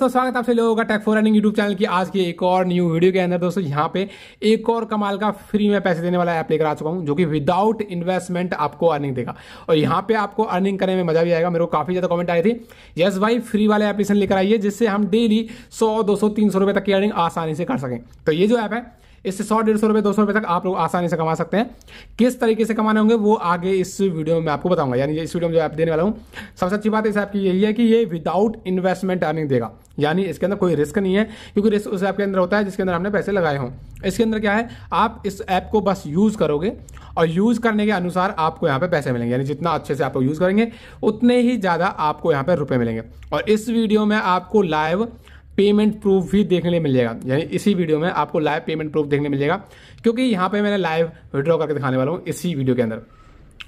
तो स्वागत आपसे लोगों का tech for running YouTube channel की आज की एक और न्यू वीडियो के अंदर। दोस्तों, यहाँ पे एक और कमाल का फ्री में पैसे देने वाला ऐप लेकर आ चुका हूँ, जो कि विदाउट इन्वेस्टमेंट आपको अर्निंग देगा। और यहाँ पे आपको अर्निंग करने में मज़ा भी आएगा। मेरे को काफ़ी ज़्यादा कमेंट आई थी यस भाई फ्री वाले एप्लीकेशन लेकर आइए, जिससे हम डेली सौ, दो सौ तक की अर्निंग आसानी से कर सकें। तो ये जो ऐप है इससे सौ, डेढ़ सौ रुपए, दो सौ रुपए तक आप लोग आसानी से कमा सकते हैं। किस तरीके से कमाने होंगे वो आगे इस वीडियो में आपको बताऊँगा। यानी इस वीडियो में जो ऐप देने वाला हूँ, सबसे अच्छी बात इस ऐप की यही है कि ये विदाउट इन्वेस्टमेंट अर्निंग देगा। यानी इसके अंदर कोई रिस्क नहीं है, क्योंकि रिस्क उस ऐप के अंदर होता है जिसके अंदर हमने पैसे लगाए हों। इसके अंदर क्या है, आप इस ऐप को बस यूज़ करोगे और यूज़ करने के अनुसार आपको यहाँ पे पैसे मिलेंगे। यानी जितना अच्छे से आप यूज़ करेंगे, उतने ही ज़्यादा आपको यहाँ पे रुपए मिलेंगे। और इस वीडियो में आपको लाइव पेमेंट प्रूफ भी देखने मिल जाएगा यानी इसी वीडियो में आपको लाइव पेमेंट प्रूफ देखने मिलेगा। क्योंकि यहाँ पे मैंने लाइव विड्रॉ करके दिखाने वाला हूँ इसी वीडियो के अंदर।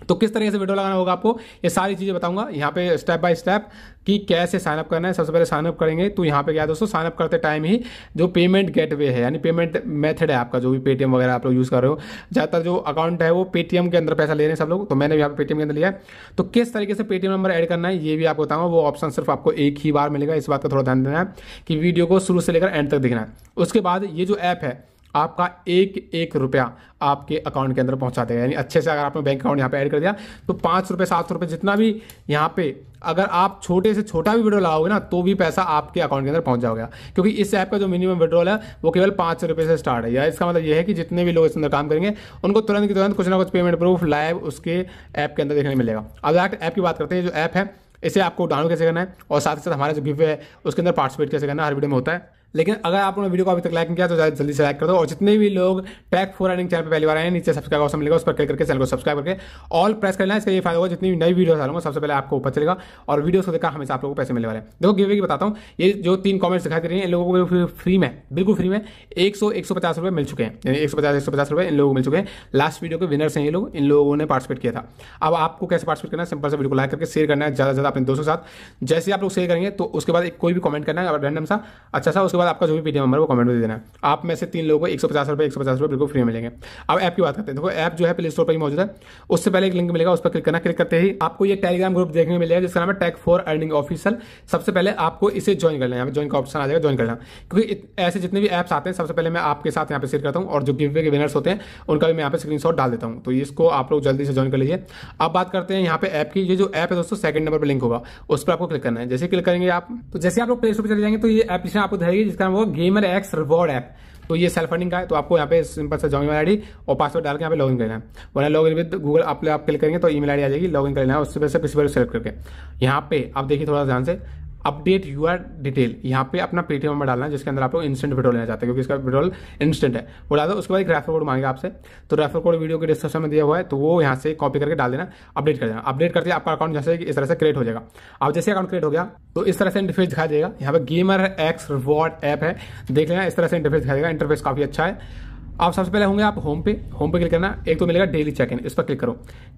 तो किस तरीके से वीडियो लगाना होगा आपको, ये सारी चीज़ें बताऊँगा। यहाँ पे स्टेप बाय स्टेप कि कैसे साइनअप करना है। सबसे पहले साइनअप करेंगे तो यहाँ पे क्या दोस्तों साइनअप करते टाइम ही जो पेमेंट गेटवे है, यानी पेमेंट मेथड है आपका, जो भी पेटीएम वगैरह आप लोग यूज़ कर रहे हो। ज़्यादातर जो अकाउंट है वो पेटीएम के अंदर पैसा ले रहे हैं सब लोग तो मैंने यहाँ पे पेटीएम के अंदर लिया है। तो किस तरीके से पेटीएम नंबर ऐड करना है, ये भी आपको बताऊँगा। वो ऑप्शन सिर्फ़ आपको एक ही बार मिलेगा, इस बात का थोड़ा ध्यान देना है कि वीडियो को शुरू से लेकर एंड तक देखना है। उसके बाद ये जो ऐप है आपका एक एक रुपया आपके अकाउंट के अंदर पहुँचा देगा। यानी अच्छे से अगर आपने बैंक अकाउंट यहाँ पे ऐड कर दिया तो पाँच रुपए सात रुपए जितना भी यहाँ पे अगर आप छोटे से छोटा भी विड्रॉ लगाओगे ना तो भी पैसा आपके अकाउंट के अंदर पहुँच जाओगे। क्योंकि इस ऐप का जो मिनिमम विड्रॉल है, वो केवल पाँच रुपए से स्टार्ट है। या इसका मतलब यह है कि जितने भी लोग इस अंदर काम करेंगे, उनको तुरंत की तुरंत कुछ ना कुछ पेमेंट प्रूफ लाइव उसके ऐप के अंदर देखने मिलेगा। अब ऐप की बात करते हैं, जो ऐप है, इसे आपको डाउनलोड कैसे करना है, और साथ ही साथ हमारा जो गिव है, उसके अंदर पार्टिसिपेट कैसे करना है, हर वीडियो में होता है। लेकिन अगर आपने वीडियो को अभी तक लाइक नहीं किया तो ज़्यादा जल्दी से लाइक कर दो। और जितने भी लोग टैक फोर रनिंग चैनल पर पहली बार आए नीचे सब्सक्राइब ऑप्शन मिलेगा, उस पर क्लिक करके चैनल को सब्सक्राइब करके ऑल प्रेस करना इसका ये फ़ायदा होगा, जितनी भी नई वीडियो डालूँगा, सबसे पहले आपको ऊपर चलेगा और वीडियो को देखा हमेशा आप लोगों को पैसे मिलने वाले देखो गिवे की बताता हूँ। ये जो तीन कॉमेंट्स दिखाई दे रही है, इन लोगों को फ्री में, बिल्कुल फ्री में, एक सौ एक सौ पचास मिल चुके हैं। यानी एक सौ पचास सौ पचास इन लोगों को मिल चुके हैं। लास्ट वीडियो के विनर्स हैं ये लोग, इन लोगों ने पार्टिसिपेट किया था। अब आपको कैसे पार्टिसिपेट करना है? सिंपल से वीडियो को लाइक करके शेयर करना है, ज़्यादा ज़्यादा अपने दोस्तों के साथ। जैसे आप लोग शेयर करेंगे तो उसके बाद कोई भी कमेंट करना है रैंडम सा अच्छा सा, उसके बाद आपका जो भी पेटीएम नंबर वो कमेंट में दे देना। आप में से तीन लोगों को एक सौ पचास रुपये एक सौ पचास रुपये बिल्कुल फ्री मिलेंगे। अब ऐप की बात करते हैं। देखो ऐप जो है प्ले स्टोर पर ही मौजूद है। उससे पहले एक लिंक मिलेगा, उस पर क्लिक करना। क्लिक करते ही आपको ये टेलीग्राम ग्रुप देखने मिलेगा, जिसका नाम है टेक फॉर अर्निंग ऑफिशियल सबसे पहले आपको इसे ज्वाइन करना है। ज्वाइन का ऑप्शन आ जाएगा ज्वाइन करना। क्योंकि ऐसे जितने भी ऐप्स आते हैं, सबसे पहले मैं आपके साथ यहाँ पे शेयर करता हूँ, और जो गिव के विनर्स होते हैं, उनका भी मैं यहाँ पे स्क्रीन डाल देता हूँ। तो इसको आप लोग जल्दी से ज्वाइन कर लीजिए। अब बात करते हैं यहाँ पे ऐप की। ये जो ऐप है दोस्तों सेकंड नंबर पर लिंक होगा। उस पर आपको क्लिक करना है। जैसे क्लिक करेंगे आप तो जैसे आप लोग प्ले स्टोर पर चले जाएँगे तो ये एप्लीकेशन आपको दिखाएगी जिसका नाम होगा गेमर एक्स रिवॉर्ड ऐप तो ये सेल्फ फंडिंग का है तो आपको यहाँ पे सिंपल सा जॉइन आई और पासवर्ड डाल के यहाँ पे लॉगिन करना है। वरना लॉगिन विद गूगल आप आप क्लिक करेंगे तो ईमेल आईडी आ जाएगी लॉगिन करना है उससे पैसे किसी पर सेलेक्ट करके। यहाँ पे आप देखिए थोड़ा ध्यान से अपडेट यूर डिटेल, यहाँ पे अपना पेटीएम नंबर डालना है, जिसके अंदर आप लोग इंस्टेंट विड्रॉल लेना चाहते हैं, क्योंकि इसका विड्रॉल इंस्टेंट है। वो डाल दो, उसके बाद एक रेफर कोड मांगेगा आपसे। तो रेफर कोड वीडियो के डिस्क्रिप्शन में दिया हुआ है तो वो यहाँ से कॉपी करके डाल देना अपडेट कर देना। अपडेट करते आपका अकाउंट जैसे इस तरह से क्रिएट हो जाएगा। अब जैसे अकाउंट क्रिएट हो गया तो इस तरह से इंटरफेस दिखाई देगा। यहाँ पे गेमर एक्स रिवॉर्ड ऐप है, देख लेना, इस तरह से इंटरफेस दिखाई देगा। इंटरफेस काफ़ी अच्छा है। आप सबसे पहले होंगे आप होम पे होम पे क्लिक करना, एक तो मिलेगा डेली चेक इन इस पर क्लिक करो।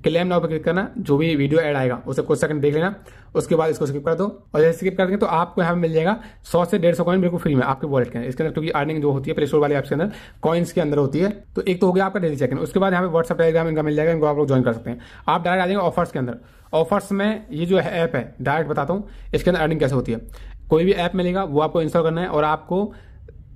क्लेम नाउ पे क्लिक करना, जो भी वीडियो ऐड आएगा, उसे कुछ सेकंड देख लेना, उसके बाद इसको स्किप कर दो, और जैसे स्किप कर देंगे तो आपको यहाँ मिल जाएगा सौ से डेढ़ सौ कॉइन बिल्कुल फ्री में आपके वॉलेट के इसके अंदर क्योंकि अर्निंग जो होती है प्ले स्टोर वाले ऐप्स के अंदर कॉइन्स के अंदर होती है तो एक तो हो गया आपका डेली चेक इन उसके बाद यहाँ पे व्हाट्सअप टेलीग्राम इनका मिल जाएगा, इनको आप लोग ज्वाइन कर सकते हैं। आप डायरेक्ट आ जाएँगे ऑफर्स के अंदर। ऑफर्स में ये जो ऐप है डायरेक्ट बताता हूँ, इसके अंदर अर्निंग कैसे होती है। कोई भी ऐप मिलेगा, वो आपको इंस्टॉल करना है, और आपको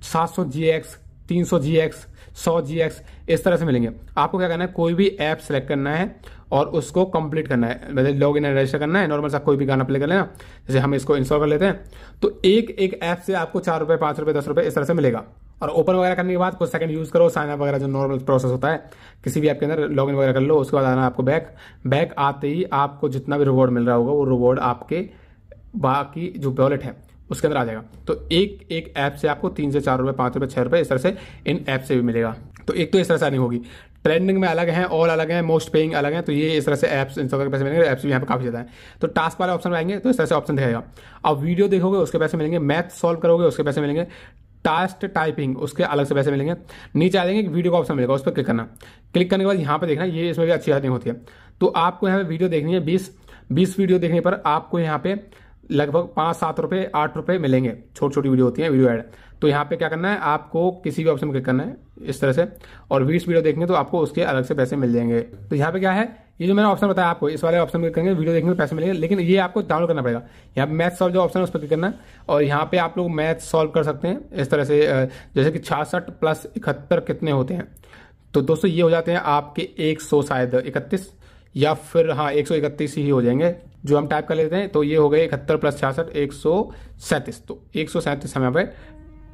सात सौ जी एक्स तीन सौ जी एक्स सौ जी एक्स इस तरह से मिलेंगे। आपको क्या करना है? कोई भी ऐप सेलेक्ट करना है और उसको कंप्लीट करना है। मतलब लॉग इन रजिस्टर करना है। नॉर्मल सा कोई भी गाना प्ले कर लेना। जैसे हम इसको इंस्टॉल कर लेते हैं। तो एक एक ऐप से आपको चार रुपए, पाँच रुपए, दस रुपए इस तरह से मिलेगा। और ओपन वगैरह करने के बाद कुछ सेकंड यूज़ करो साइन अप वगैरह जो नॉर्मल प्रोसेस होता है। किसी भी ऐप के अंदर लॉग इन वगैरह कर लो, उसके बाद आना आपको बैक बैक आते ही आपको जितना भी रिवॉर्ड मिल रहा होगा, वो रिवॉर्ड आपके बाकी जो वॉलेट है। उसके अंदर आ जाएगा। तो एक एक ऐप से आपको तीन से चार रुपए, पाँच रुपए, छह रुपए इस तरह से इन ऐप से भी मिलेगा। तो एक तो इस तरह से अर्निंग होगी। ट्रेंडिंग में अलग है, ऑल अलग है, मोस्ट पेइंग अलग है तो ये इस तरह से ऐप्स इंस्टॉल के पैसे मिलेंगे, ऐप्स भी यहाँ पे काफ़ी ज़्यादा है। तो टास्क वाले ऑप्शन में आएँगे तो इस तरह से ऑप्शन दिखाएगा अब वीडियो देखोगे, उसके पैसे मिलेंगे, मैथ सॉल्व करोगे, उसके पैसे मिलेंगे। टास्ट टाइपिंग, उसके अलग से पैसे मिलेंगे। नीचे आ जाएँगे वीडियो का ऑप्शन मिलेगा, उस पर क्लिक करना। क्लिक करने के बाद यहाँ पे देखना, ये इसमें भी अच्छी अर्निंग होती है। तो आपको यहाँ पे वीडियो देखनी है, बीस बीस वीडियो देखने पर आपको यहाँ पे लगभग पाँच, सात रुपए, आठ रुपए मिलेंगे। छोटी छोटी वीडियो होती है, वीडियो एड तो यहाँ पे क्या करना है? आपको किसी भी ऑप्शन में क्लिक करना है, इस तरह से। और बीस वीडियो देखने तो आपको उसके अलग से पैसे मिल जाएँगे। तो यहाँ पे क्या है? ये जो मैंने ऑप्शन बताया आपको, इस वाले ऑप्शन में करेंगे, वीडियो देखने में पैसे मिलेंगे। लेकिन ये आपको डाउनलोड करना पड़ेगा। यहाँ मैथ सॉल्व जो ऑप्शन है, उस पर क्लिक करना है। और यहाँ पे आप लोग मैथ सॉल्व कर सकते हैं, इस तरह से जैसे कि छियासठ प्लस इकहत्तर कितने होते हैं। तो दोस्तों, ये हो जाते हैं आपके एक सौ शायद इकतीस। या फिर हाँ एक सौ इकतीस ही हो जाएँगे, जो हम टाइप कर लेते हैं तो ये हो गए इकहत्तर प्लस छियासठ, एक सौ सैंतीस। तो एक सौ सैंतीस हम यहाँ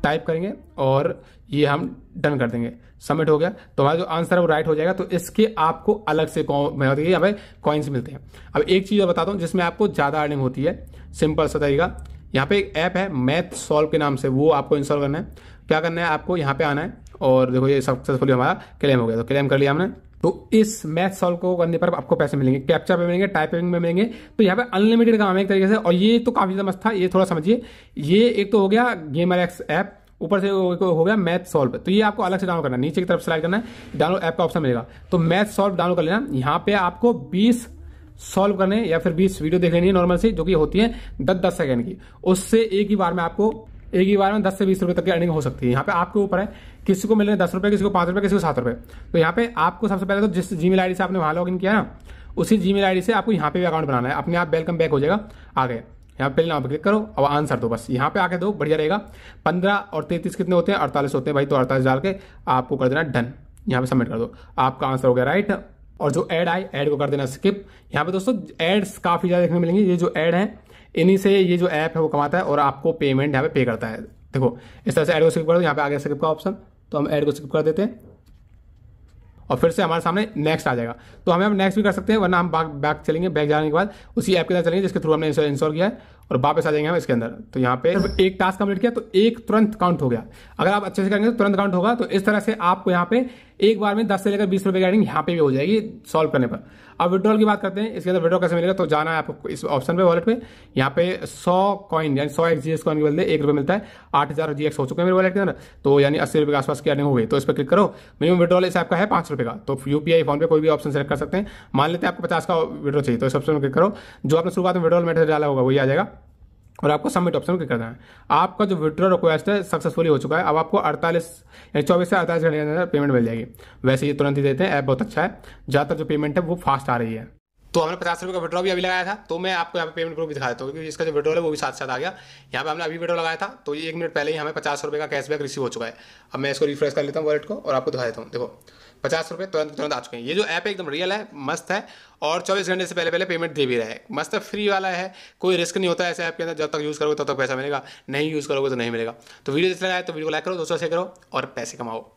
टाइप करेंगे और ये हम डन कर देंगे। सबमिट हो गया। तो हमारा जो आंसर है वो राइट हो जाएगा। तो इसके आपको अलग से यहाँ हमें कॉइन्स मिलते हैं। अब एक चीज़ बताता हूँ, जिसमें आपको ज़्यादा अर्निंग होती है। सिंपल सा तरीका। यहाँ पे एक ऐप है मैथ सॉल्व के नाम से। वो आपको इंस्टॉल करना है। क्या करना है आपको? यहाँ पे आना है। और देखो, ये सक्सेसफुली हमारा क्लेम हो गया। तो क्लेम कर लिया हमने। तो इस मैथ सॉल्व को करने पर आपको पैसे मिलेंगे। कैप्चर पे मिलेंगे टाइपिंग में मिलेंगे। तो यहाँ पे अनलिमिटेड काम है एक तरीके से। और ये तो काफ़ी ज़्यादा मस्त था, ये थोड़ा समझिए। ये एक तो हो गया गेमर एक्स ऐप ऊपर से हो गया मैथ सॉल्व तो ये आपको अलग से डाउनलोड करना नीचे की तरफ़ स्लाइड करना है डाउनलोड ऐप का ऑप्शन मिलेगा। तो मैथ सॉल्व डाउनलोड कर लेना। यहाँ पे आपको बीस सॉल्व करने या फिर बीस वीडियो देख लेनी है नॉर्मल से, जो कि होती है दस दस सेकंड की। उससे एक ही बार में आपको एक ही बार में दस से बीस रुपए तक की अर्निंग हो सकती है। यहाँ पे आपके ऊपर है, किसी को मिल रहे दस रुपए, किसी को पाँच रुपए, किसी को सात रुपए। तो यहाँ पे आपको सबसे पहले तो जिस जीमेल आईडी से आपने वहाँ लॉग इन किया ना, उसी जीमेल आईडी से आपको यहाँ पे भी अकाउंट बनाना है। अपने आप वेलकम बैक हो जाएगा। आगे, यहाँ पे नाम पे क्लिक करो और आंसर दो बस। यहाँ पे आके दो, बढ़िया रहेगा। पंद्रह और तैतीस कितने होते हैं? अड़तालीस होते हैं भाई तो अड़तालीस डाल के आपको कर देना डन यहाँ पे सबमिट कर दो। आपका आंसर हो गया राइट और जो एड आए एड को कर देना स्किप यहाँ पे दोस्तों एड्स काफ़ी ज़्यादा देखने मिलेंगे। ये जो एड है इन्हीं से ये जो ऐप है वो कमाता है और आपको पेमेंट यहाँ पे पे करता है। देखो, इस तरह से एड को स्किप कर दो यहाँ पे आ गया स्किप का ऑप्शन तो हम एड को स्किप कर देते हैं। और फिर से हमारे सामने नेक्स्ट आ जाएगा। तो हमें हम नेक्स्ट भी कर सकते हैं, वरना हम बैक चलेंगे बैक जाने के बाद उसी ऐप के अंदर चलेंगे, जिसके थ्रू हमने इंस्टॉल किया है, और वापस आ जाएँगे हम इसके अंदर। तो यहाँ पे एक टास्क कंप्लीट किया तो एक तुरंत काउंट हो गया। अगर आप अच्छे से करेंगे तो तुरंत काउंट होगा। तो इस तरह से आपको यहाँ पे एक बार में दस से लेकर बीस रुपए की अर्निंग यहाँ पे भी हो जाएगी सॉल्व करने पर। अब विड्रॉल की बात करते हैं, इसके अंदर विड्रॉल कैसे मिलेगा तो जाना है आपको इस ऑप्शन पे वॉलेट पे। यहाँ पे सौ कॉइन यानी सौ एक्स जीएस कॉइन के बदले एक रुपये मिलता है। आठ हज़ार जी एक्स हो चुके हैं मेरे वॉलेट के अंदर। तो यानी अस्सी रुपये के आसपास की अर्निंग हो गई। तो इस पर क्लिक करो। मिनिमम विड्रॉल इस ऐप का है पाँच रुपये का। तो यूपीआई फ़ोन पे कोई भी ऑप्शन सेलेक्ट कर सकते हैं। मान लेते हैं आपको पचास का विड्रॉ चाहिए तो इस ऑप्शन में क्लिक करो। जो आपने शुरुआत में विड्रॉल मेथड डाला होगा, वही आ जाएगा। और आपको सबमिट ऑप्शन क्लिक करना है। आपका जो विड्रॉ रिक्वेस्ट है सक्सेसफुली हो चुका है। अब आपको 48 यानी चौबीस से अड़तालीस घंटे के अंदर पेमेंट मिल जाएगी। वैसे ये तुरंत ही देते हैं। ऐप बहुत अच्छा है। ज़्यादातर जो पेमेंट है वो फास्ट आ रही है। तो हमने पचास रुपये का विड्रॉ भी अभी लगाया था तो मैं आपको यहाँ पे पेमेंट प्रूफ भी दिखा देता हूँ, क्योंकि इसका जो विड्रॉल है वो भी साथ साथ आ गया। यहाँ पे हमने अभी विड्रॉ लगाया था तो ये एक मिनट पहले ही हमें पचास रुपये का कैशबैक रिसीव हो चुका है। अब मैं इसको रिफ्रेश कर लेता हूँ वॉलेट को और आपको दिखा देता हूँ। देखो, पचास रुपये तुरंत तुरंत आ चुके हैं। ये जो ऐप है एकदम रियल है, मस्त है, और चौबीस घंटे से पहले पहले पेमेंट दे भी रहा है। मस्त है फ्री वाला है, कोई रिस्क नहीं होता ऐसे ऐप के अंदर, जब तक यूज़ करोगे तब तक पैसा मिलेगा, नहीं यूज़ करोगे तो नहीं मिलेगा। तो वीडियो जैसे लगाए तो वीडियो को लाइक करो, दोस्तों से करो और पैसे कमाओ।